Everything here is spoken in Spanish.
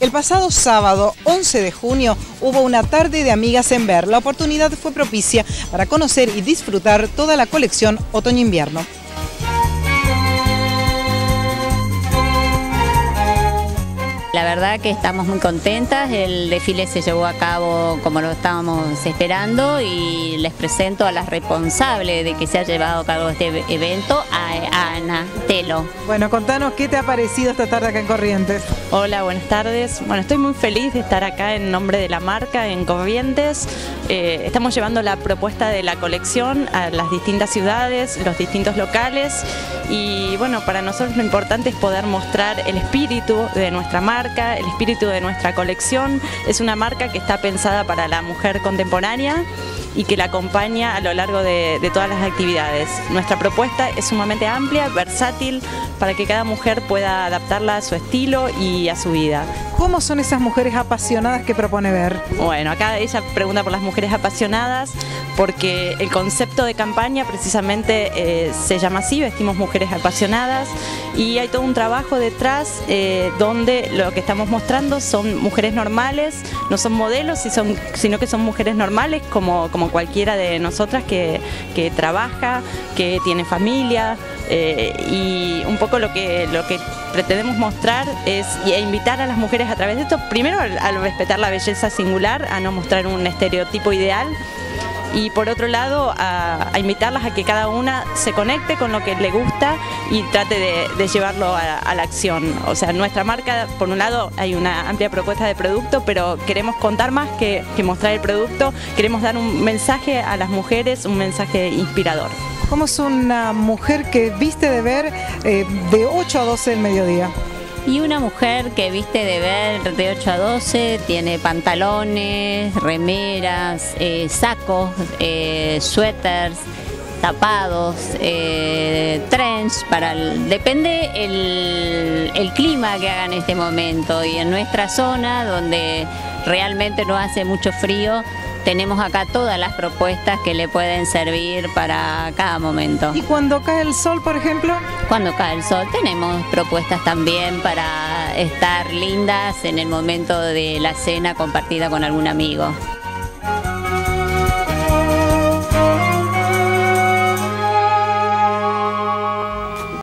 El pasado sábado 11 de junio hubo una tarde de amigas en Ver. La oportunidad fue propicia para conocer y disfrutar toda la colección otoño-invierno. La verdad que estamos muy contentas, el desfile se llevó a cabo como lo estábamos esperando y les presento a la responsable de que se ha llevado a cabo este evento, a Ana Telo. Bueno, contanos qué te ha parecido esta tarde acá en Corrientes. Hola, buenas tardes. Bueno, estoy muy feliz de estar acá en nombre de la marca en Corrientes. Eh, estamos llevando la propuesta de la colección a las distintas ciudades, los distintos locales y bueno, para nosotros lo importante es poder mostrar el espíritu de nuestra marca el espíritu de nuestra colección. Es una marca que está pensada para la mujer contemporánea y que la acompaña a lo largo de, todas las actividades. Nuestra propuesta es sumamente amplia, versátil, para que cada mujer pueda adaptarla a su estilo y a su vida. ¿Cómo son esas mujeres apasionadas que propone ver? Bueno, acá ella pregunta por las mujeres apasionadas porque el concepto de campaña precisamente eh, se llama así, vestimos mujeres apasionadas y hay todo un trabajo detrás eh, donde lo que estamos mostrando son mujeres normales, no son modelos, sino que son mujeres normales como, como cualquiera de nosotras que, trabaja, que tiene familia eh, y un poco lo que, lo que pretendemos mostrar es e invitar a las mujeres a través de esto, primero al, respetar la belleza singular, a no mostrar un estereotipo ideal y por otro lado a, invitarlas a que cada una se conecte con lo que le gusta y trate de, llevarlo a, la acción. O sea, nuestra marca, por un lado, hay una amplia propuesta de producto, pero queremos contar más que, mostrar el producto, queremos dar un mensaje a las mujeres, un mensaje inspirador. ¿Cómo es una mujer que viste de ver eh, de 8 a 12 del mediodía? Y una mujer que viste de ver de 8 a 12, tiene pantalones, remeras, eh, sacos, eh, suéteres, tapados, eh, trench, para depende el, el clima que haga en este momento. Y en nuestra zona, donde realmente no hace mucho frío, tenemos acá todas las propuestas que le pueden servir para cada momento. ¿Y cuando cae el sol, por ejemplo? Cuando cae el sol tenemos propuestas también para estar lindas en el momento de la cena compartida con algún amigo.